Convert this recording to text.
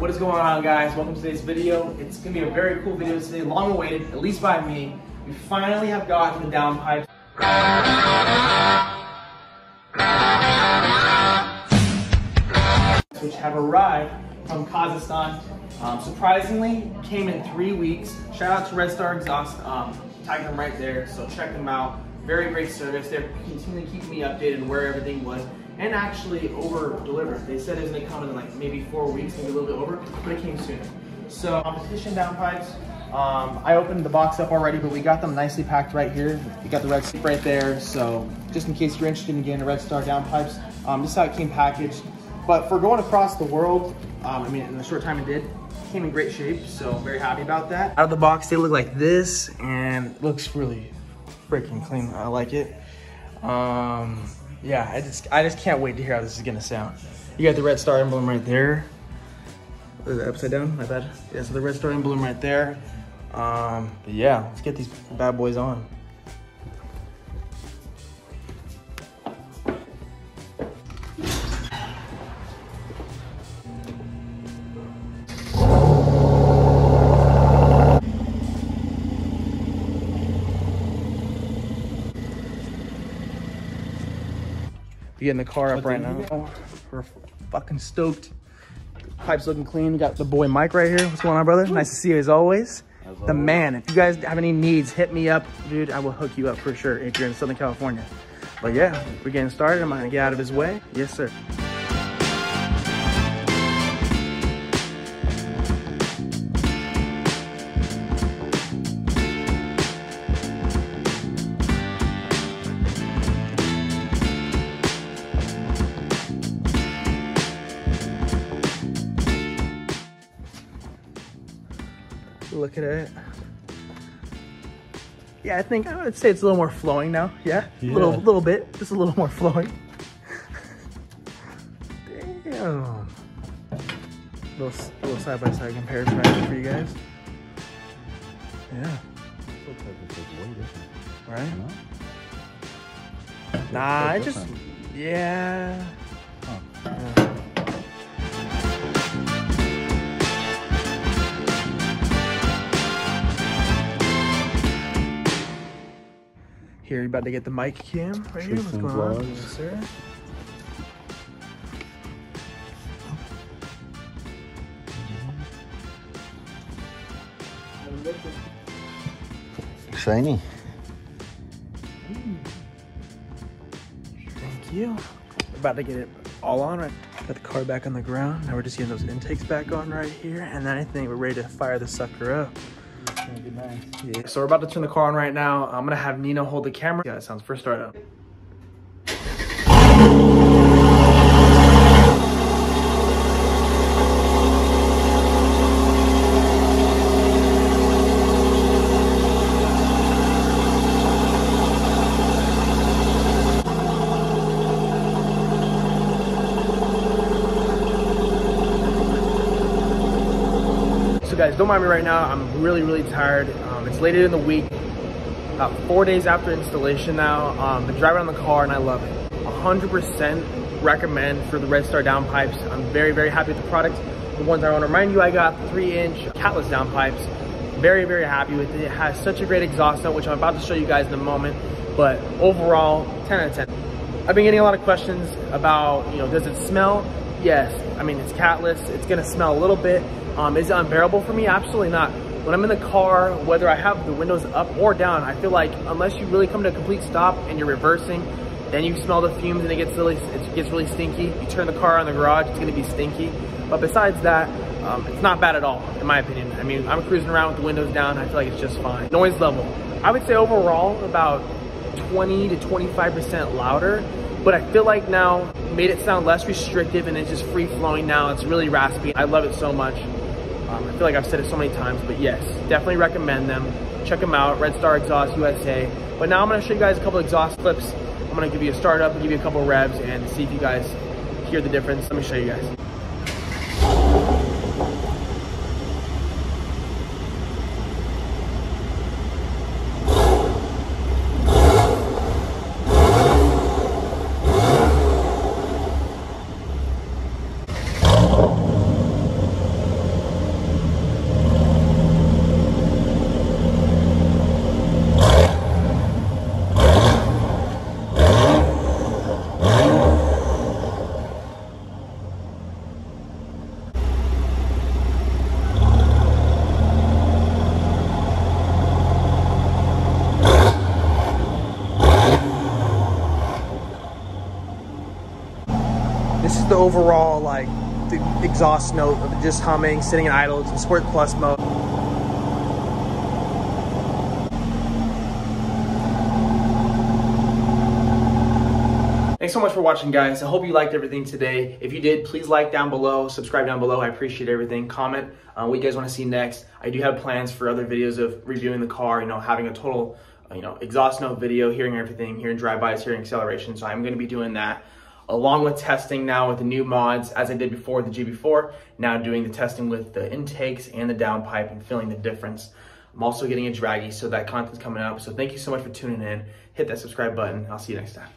What is going on guys? Welcome to today's video. It's gonna be a very cool video today, long awaited, at least by me. We finally have gotten the downpipes. Which have arrived from Kazakhstan. Um, surprisingly, came in three weeks. Shout out to Red Star Exhaust, um, tagging them right there, so check them out. Very great service. They're continually keeping me updated where everything was and actually over delivered. They said it was gonna come in like maybe four weeks, maybe a little bit over, but it came sooner. So competition downpipes. Um, I opened the box up already, but we got them nicely packed right here. We got the red stick right there. So just in case you're interested in getting a Red Star downpipes, um, this is how it came packaged. But for going across the world, um, I mean, in the short time it did, came in great shape. So very happy about that. Out of the box, they look like this and looks really freaking clean. I like it. Um, yeah, I just I just can't wait to hear how this is gonna sound. You got the red star emblem right there. Is that upside down? My bad. Yeah, so the red star emblem right there. Um, yeah, let's get these bad boys on. Getting the car up right now. We're fucking stoked. Pipes looking clean. We got the boy Mike right here. What's going on, brother? Nice to see you as always. As The man. If you guys have any needs, hit me up, dude. I will hook you up for sure if you're in Southern California. But yeah, we're getting started. I'm gonna get out of his way. Yes, sir. Look at it. Yeah, I think I would say it's a little more flowing now. Yeah, a little, Yeah. little bit, just a little more flowing. Damn. Little, little side by side comparison right for you guys. Yeah, Looks like it's like way different, right. Nah, I just, yeah. Yeah. Here, you about to get the mic cam right here. What's going on? Yes, sir. Shiny. Thank you. About to get it all on right. Got the car back on the ground. Now we're just getting those intakes back on right here. And then I think we're ready to fire the sucker up. Yeah. So we're about to turn the car on right now. I'm gonna have Nina hold the camera. Yeah, that sounds first start up. Guys, don't mind me right now. I'm really, really tired. Um, it's later in the week, about four days after installation now. Um, been driving on the car and I love it. 100% recommend for the Red Star downpipes. I'm very, very happy with the product. The ones I want to remind you, I got three inch catless downpipes. Very, very happy with it. It has such a great exhaust note, which I'm about to show you guys in a moment. But overall, 10 out of 10. I've been getting a lot of questions about, you know, does it smell? Yes. I mean, it's catless. It's gonna smell a little bit. Um, is it unbearable for me? Absolutely not. When I'm in the car, whether I have the windows up or down, I feel like unless you really come to a complete stop and you're reversing, then you smell the fumes and it gets really, it gets really stinky. You turn the car on the garage, it's gonna be stinky. But besides that, um, it's not bad at all, in my opinion. I mean, I'm cruising around with the windows down. I feel like it's just fine. Noise level. I would say overall about 20 to 25% louder, but I feel like now made it sound less restrictive and it's just free flowing now. It's really raspy. I love it so much. Um, I feel like I've said it so many times, but yes, definitely recommend them. Check them out, Red Star Exhaust USA. But now I'm gonna show you guys a couple exhaust clips. I'm gonna give you a startup give you a couple revs and see if you guys hear the difference. Let me show you guys. This is the overall like the exhaust note of just humming, sitting in idle. It's in Sport Plus mode. Thanks so much for watching, guys. I hope you liked everything today. If you did, please like down below, subscribe down below. I appreciate everything. Comment uh, what you guys want to see next. I do have plans for other videos of reviewing the car, you know, having a total, you know, exhaust note video, hearing everything, hearing drive-bys, hearing acceleration. So I'm going to be doing that along with testing now with the new mods as I did before with the JB4, now doing the testing with the intakes and the downpipe and feeling the difference. I'm also getting a Dragy, so that content's coming up. So thank you so much for tuning in. Hit that subscribe button. I'll see you next time.